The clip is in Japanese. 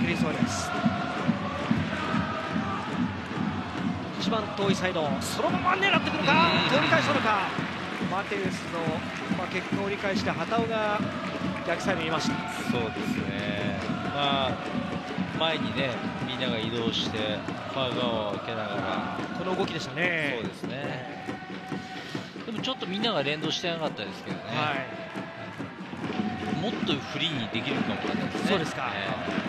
切りそうです一番遠いサイド。そのまま狙ってくるか？折り返したのか？マテウスの、まあ、結果折り返して旗尾が逆サイドにいました。そうですね、まあ、前にねみんなが移動してファー側を受けながら。この動きでしたね。そうですね。でもちょっとみんなが連動してなかったですけどね、はい、もっとフリーにできるかもしれないですね。そうですか、えー